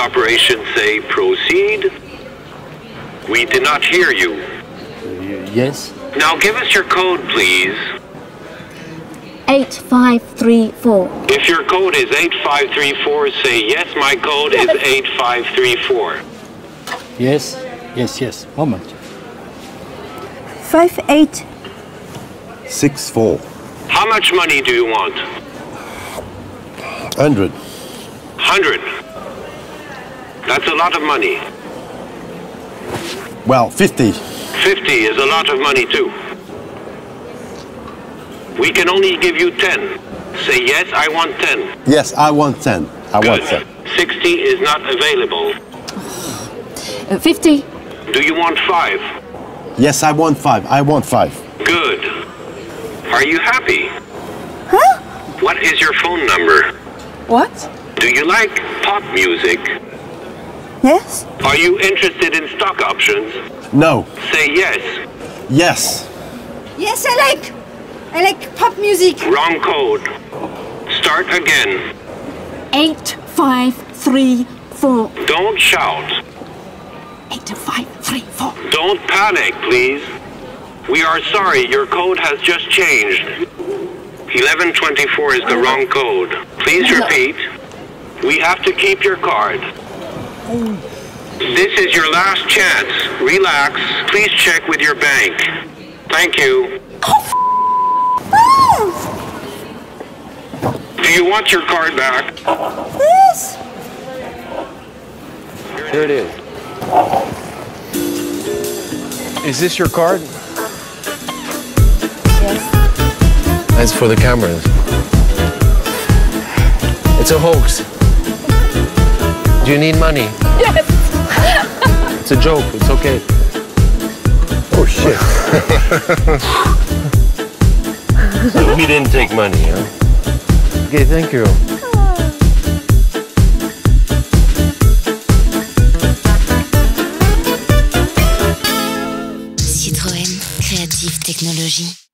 operation say proceed? We did not hear you. Yes? Now give us your code, please. 8534. If your code is 8534, say yes, my code is 8534. Yes, yes, yes. Moment. 5864. How much money do you want? 100. 100. That's a lot of money. Well, fifty. 50 is a lot of money, too. We can only give you 10. Say yes, I want 10. Yes, I want ten. I want ten. Good. 60 is not available. Uh, 50. Do you want 5? Yes, I want five. I want five. Good. Are you happy? Huh? What is your phone number? What? Do you like pop music? Yes? Are you interested in stock options? No. Say yes. Yes. Yes, I like. I like pop music. Wrong code. Start again. 8534. Don't shout. 8534. Don't panic, please. We are sorry, your code has just changed. 1124 is the wrong code. Please repeat. We have to keep your card. This is your last chance. Relax. Please check with your bank. Thank you. Oh, Do you want your card back? Yes. Here it is. Is this your card? Yes. That's for the cameras. It's a hoax. Do you need money? Yes. it's a joke. It's okay. Oh shit. he didn't take money, huh? Okay, thank you. Citroën, créative technologie.